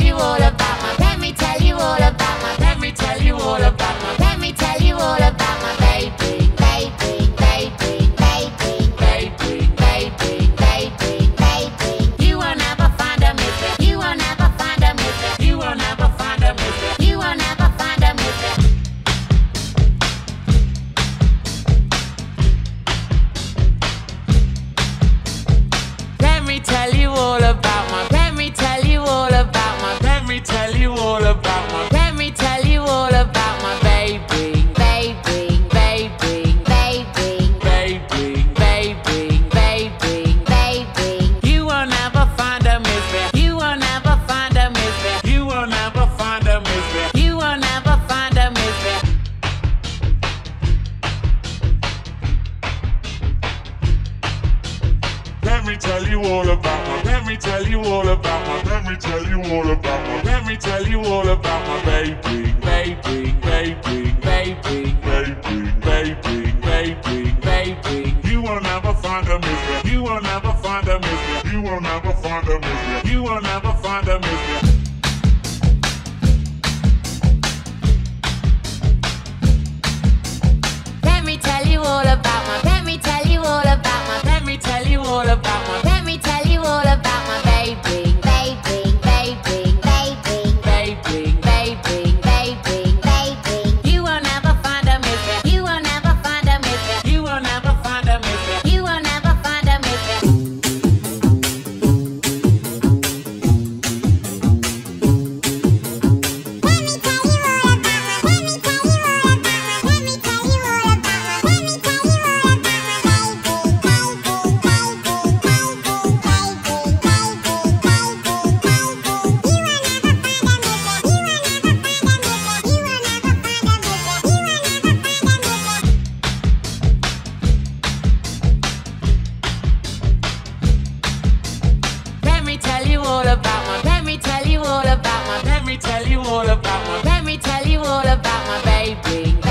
vivo you all about my. Let me tell you all about my. Let me tell you all about my baby, baby, baby, baby, baby, baby, baby, baby. You will never find a miss. You will never find a miss. You will never find a miss. You will never find a miss. Let me tell you all about my. Let me tell you all about my. Let me tell you all about Let me tell you all about my baby.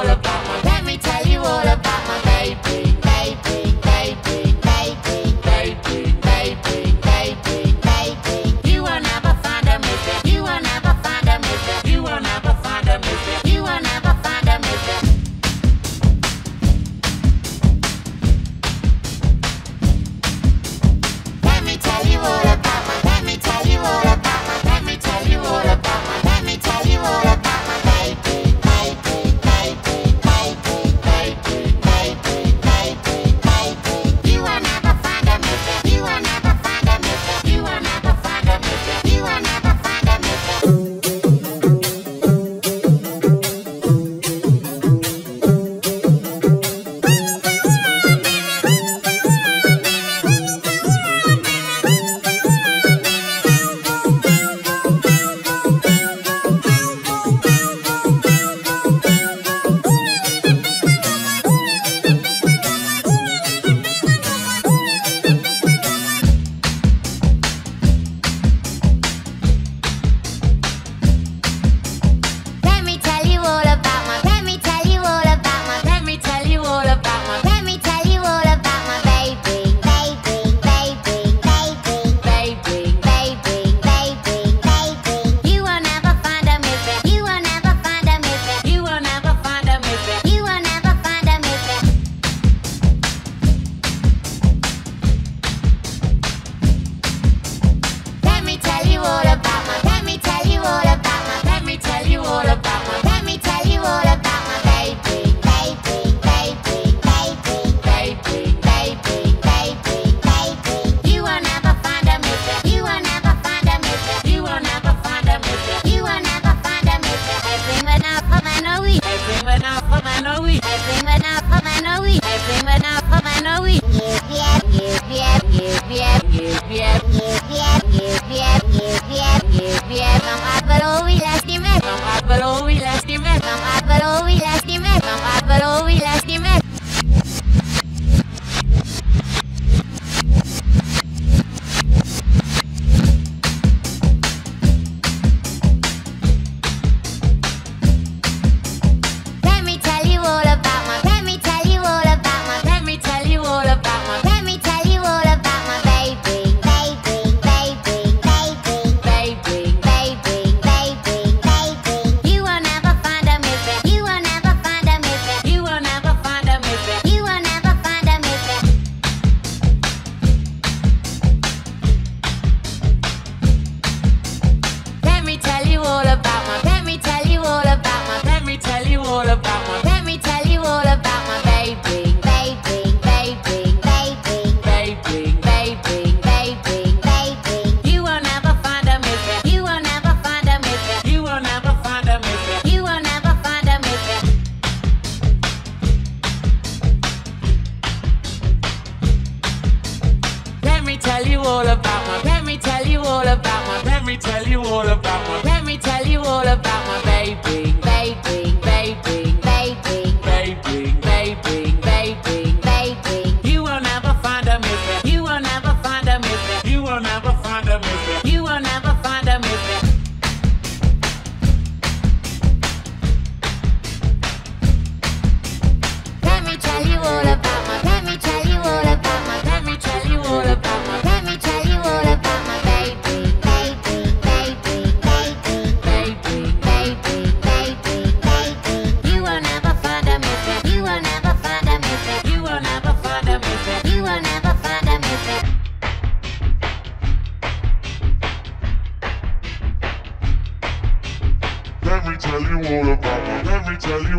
all about.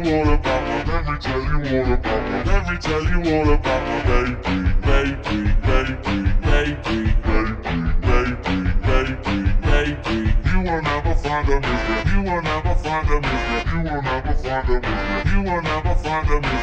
You all about my. Let me tell you all about my. Let me tell you all about my baby, baby, baby, baby, baby, baby, baby, baby. You will never find a mister. You will never find a mister. You will never find a mister. You will never find a mister.